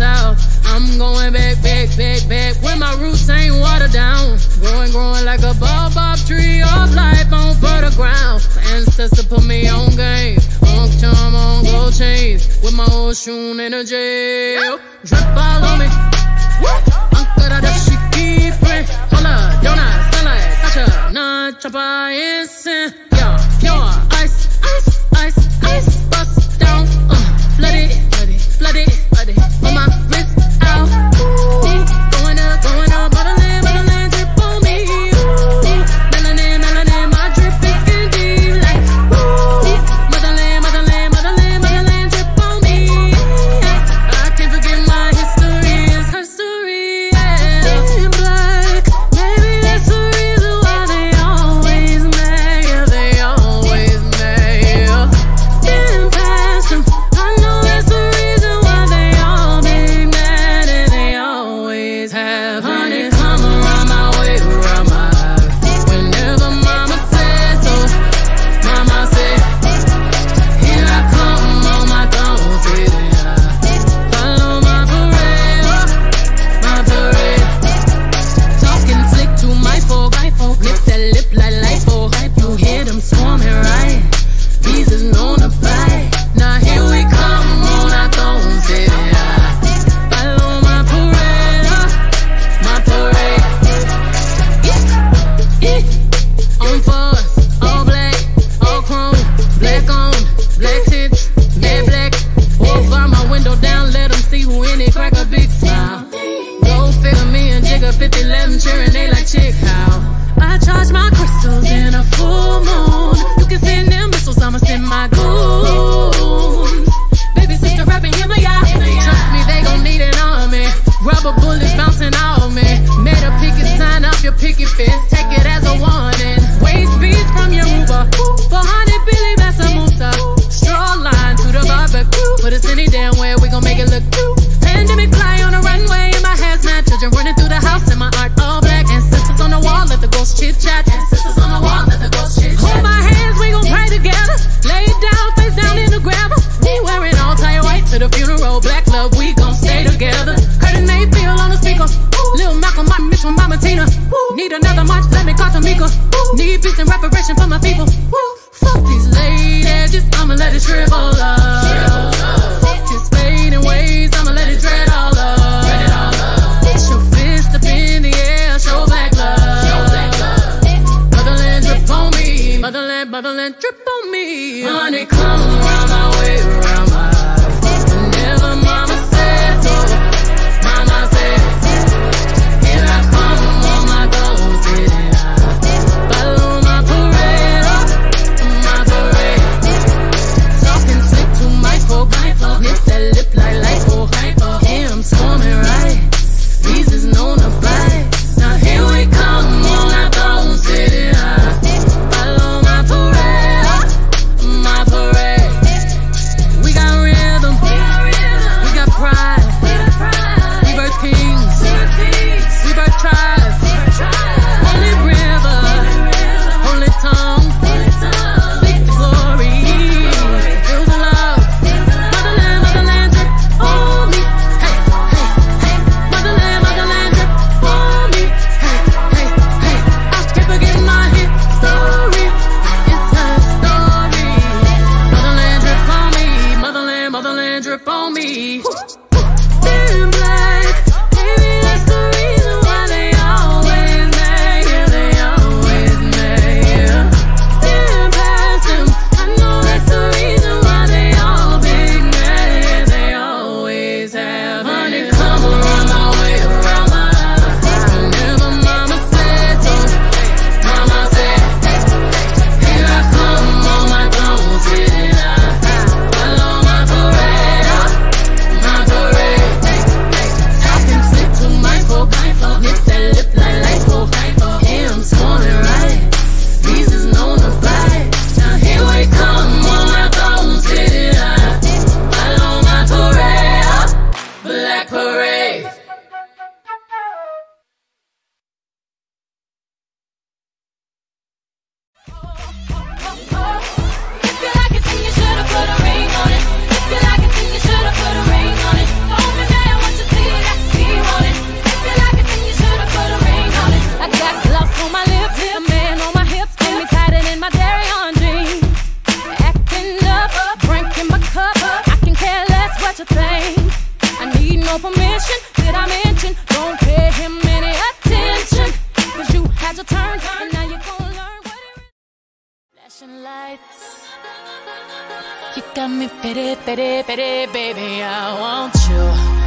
south. I'm going back, back, back, back, where my roots ain't watered down. Growing, growing like a Baobab tree of life on fertile ground. My ancestor put me on game. Long time on gold chains, with my old Oshun energy. Drip all on me. Ankara da she keep it. Hola, Donna, Stella, Sasha, Nan, Chapa, incense, Yeah, yeah. retribution, reparation for my people. Woo, fuck these ladies, just I'ma let it dribble up. drip on me. Turned, and now you're learn what it Flashing lights. You got me pity, pity, pity, baby. I want you.